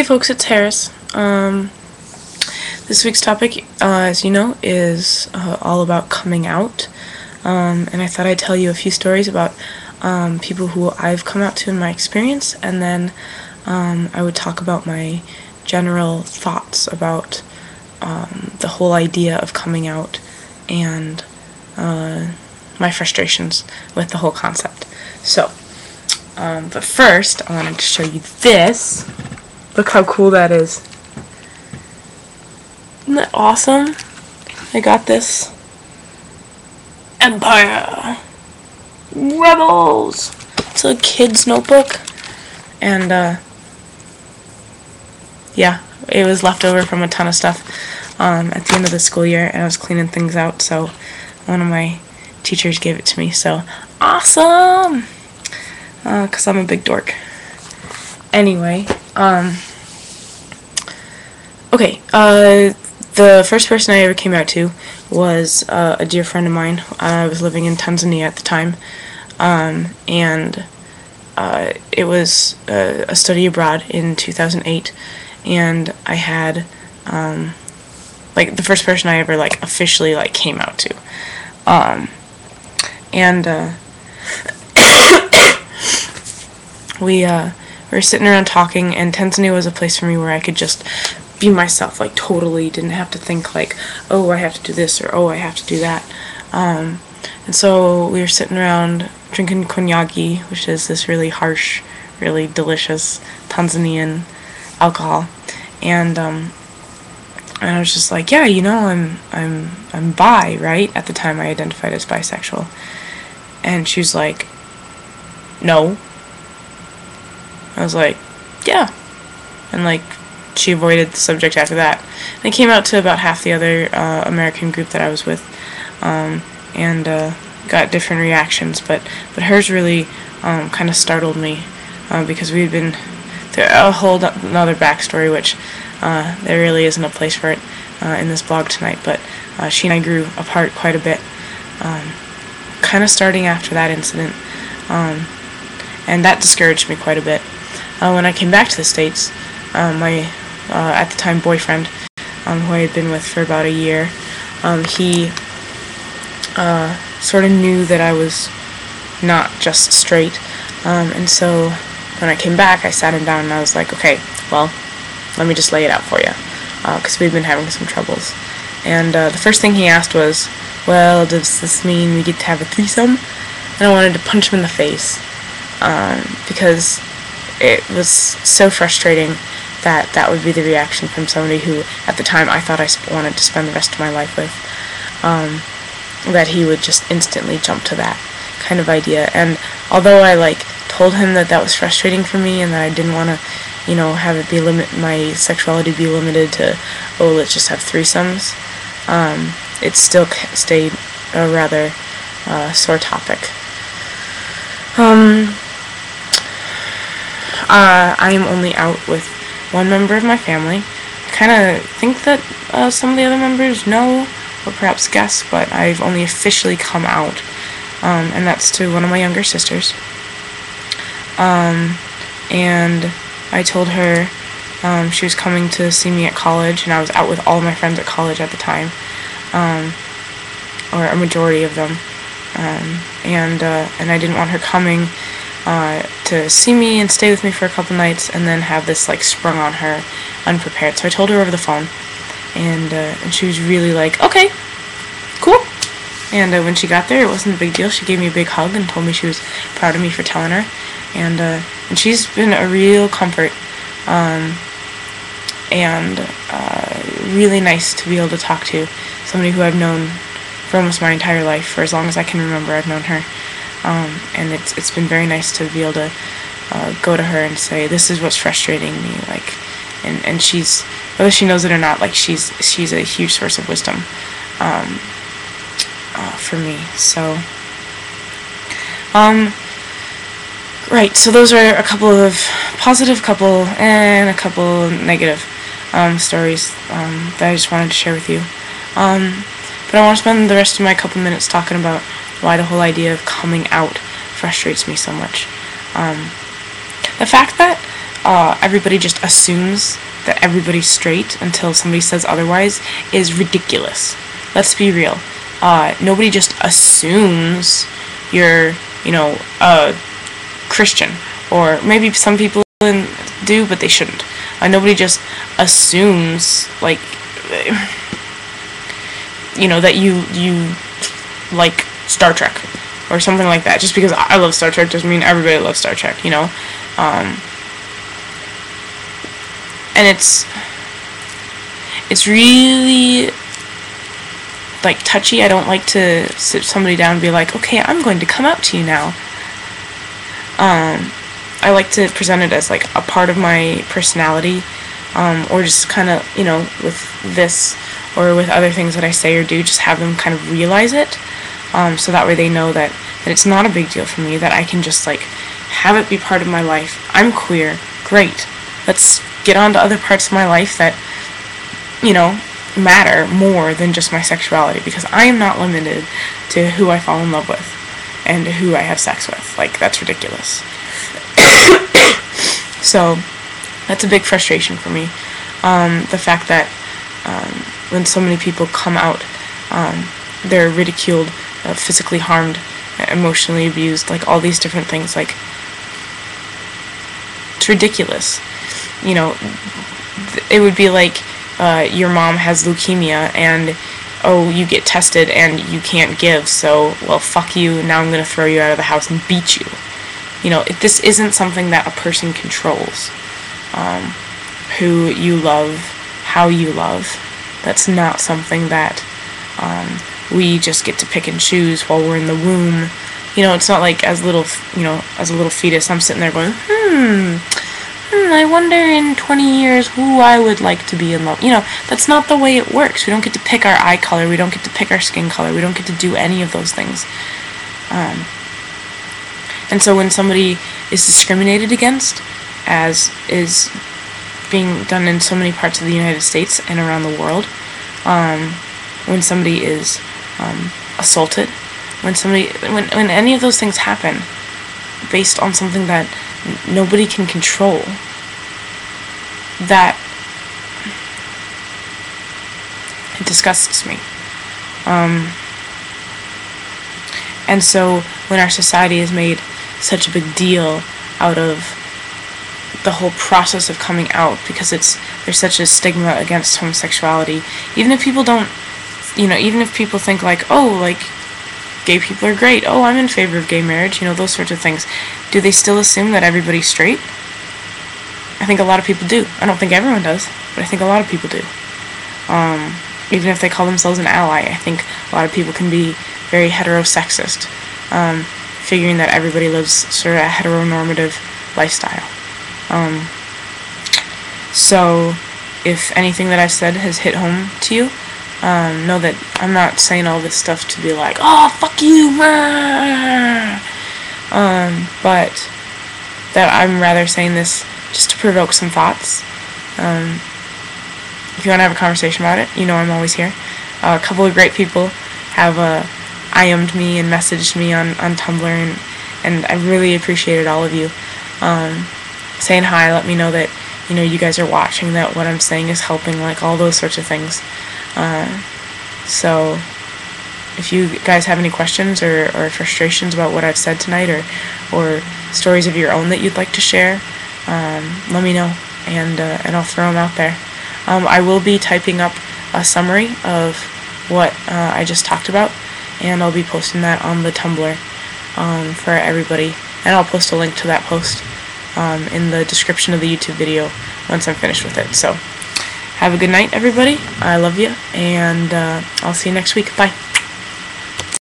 Hey folks, it's Harris. Um, this week's topic, uh, as you know, is uh, all about coming out. Um, and I thought I'd tell you a few stories about um, people who I've come out to in my experience, and then um, I would talk about my general thoughts about um, the whole idea of coming out and uh, my frustrations with the whole concept. So, um, but first, I wanted to show you this. Look how cool that is. Isn't that awesome? I got this. Empire! Rebels! It's a kid's notebook. And, uh, yeah, it was left over from a ton of stuff um, at the end of the school year, and I was cleaning things out, so one of my teachers gave it to me. So, awesome! Because uh, I'm a big dork. Anyway, um, okay, uh, the first person I ever came out to was uh, a dear friend of mine. I was living in Tanzania at the time, um, and uh, it was a, a, study abroad in 2008, and I had um, like the first person I ever like officially like came out to, um, and uh, we uh, we were sitting around talking, and Tanzania was a place for me where I could just be myself, like totally didn't have to think like, oh, I have to do this or oh, I have to do that. Um, and so we were sitting around drinking konyagi, which is this really harsh, really delicious Tanzanian alcohol, and um, and I was just like, yeah, you know, I'm I'm I'm bi, right? At the time, I identified as bisexual, and she was like, no. I was like, yeah, and like she avoided the subject after that. And it came out to about half the other uh, American group that I was with, um, and uh, got different reactions. But but hers really um, kind of startled me uh, because we had been through a whole another backstory, which uh, there really isn't a place for it uh, in this blog tonight. But uh, she and I grew apart quite a bit, um, kind of starting after that incident, um, and that discouraged me quite a bit. When I came back to the states, my uh, at the time boyfriend, um, who I had been with for about a year, um, he uh, sort of knew that I was not just straight. Um, and so when I came back, I sat him down and I was like, okay, well, let me just lay it out for you. Because uh, we've been having some troubles. And uh, the first thing he asked was, well, does this mean we get to have a threesome? And I wanted to punch him in the face. Um, because it was so frustrating that that would be the reaction from somebody who, at the time, I thought I wanted to spend the rest of my life with. Um, that he would just instantly jump to that kind of idea. And although I like told him that that was frustrating for me and that I didn't want to, you know, have it be limit my sexuality be limited to, oh, let's just have threesomes. Um, it still stayed a rather uh, sore topic. Um, uh, I am only out with one member of my family. I kind of think that uh, some of the other members know or perhaps guess, but I've only officially come out, um, and that's to one of my younger sisters. Um, and I told her um, she was coming to see me at college, and I was out with all my friends at college at the time, um, or a majority of them, um, and uh, and I didn't want her coming uh, to see me and stay with me for a couple nights and then have this like sprung on her unprepared. So I told her over the phone, and uh, and she was really like, okay, cool. And uh, when she got there, it wasn't a big deal. She gave me a big hug and told me she was proud of me for telling her, and uh, and she's been a real comfort, um, and uh, really nice to be able to talk to somebody who I've known for almost my entire life, for as long as I can remember. I've known her. Um, and it's it's been very nice to be able to uh, go to her and say this is what's frustrating me like and and she's whether she knows it or not like she's she's a huge source of wisdom um, uh, for me so. Um right so those are a couple of positive couple and a couple negative um, stories um, that I just wanted to share with you. Um, but I want to spend the rest of my couple minutes talking about why the whole idea of coming out frustrates me so much. Um, the fact that uh, everybody just assumes that everybody's straight until somebody says otherwise is ridiculous. Let's be real. Uh, nobody just assumes you're, you know, a Christian. Or maybe some people do, but they shouldn't. Uh, nobody just assumes, like, you know, that you you like Star Trek or something like that. Just because I love Star Trek doesn't mean everybody loves Star Trek, you know. Um, and it's it's really like touchy. I don't like to sit somebody down and be like, okay, I'm going to come out to you now. Um, I like to present it as like a part of my personality, um, or just kind of, you know, with this or with other things that I say or do, just have them kind of realize it. Um, so that way they know that, that it's not a big deal for me, that I can just like have it be part of my life. I'm queer. Great. Let's get on to other parts of my life that, you know, matter more than just my sexuality because I am not limited to who I fall in love with and who I have sex with. Like, that's ridiculous. so, that's a big frustration for me. Um, the fact that um, when so many people come out, um, they're ridiculed, uh, physically harmed, emotionally abused, like all these different things. Like, it's ridiculous. You know, th- it would be like uh, your mom has leukemia and oh, you get tested and you can't give, so, well, fuck you, now I'm to throw you out of the house and beat you. You know, it, this isn't something that a person controls. Um, who you love, how you love. That's not something that um, we just get to pick and choose while we're in the womb. You know, it's not like as little, you know, as a little fetus, I'm sitting there going, hmm, hmm, I wonder in 20 years who I would like to be in love. You know, that's not the way it works. We don't get to pick our eye color. We don't get to pick our skin color. We don't get to do any of those things. Um, and so when somebody is discriminated against, as is being done in so many parts of the United States and around the world, um, when somebody is um, assaulted, when somebody, when, when any of those things happen, based on something that n- nobody can control, that it disgusts me. Um, and so when our society has made such a big deal out of the whole process of coming out because it's there's such a stigma against homosexuality even if people don't you know even if people think like oh like gay people are great oh i'm in favor of gay marriage you know those sorts of things. Do they still assume that everybody's straight? I think a lot of people do. I don't think everyone does but i think a lot of people do. Um, even if they call themselves an ally i think a lot of people can be very heterosexist um, figuring that everybody lives sort of a heteronormative lifestyle. Um, so, if anything that I've said has hit home to you, um, know that I'm not saying all this stuff to be like, oh, fuck you, um, but that I'm rather saying this just to provoke some thoughts. Um, if you want to have a conversation about it, you know I'm always here. Uh, a couple of great people have uh, IM'd me and messaged me on, on Tumblr, and, and I really appreciated all of you. Um, saying hi, let me know that you know you guys are watching, that what I'm saying is helping, like all those sorts of things. Uh, so if you guys have any questions or, or frustrations about what I've said tonight, or or stories of your own that you'd like to share, um, let me know, and uh, and I'll throw them out there. Um, I will be typing up a summary of what uh, I just talked about, and I'll be posting that on the Tumblr um, for everybody, and I'll post a link to that post um, in the description of the YouTube video once I'm finished with it. So, have a good night, everybody. I love you, and uh, I'll see you next week. Bye.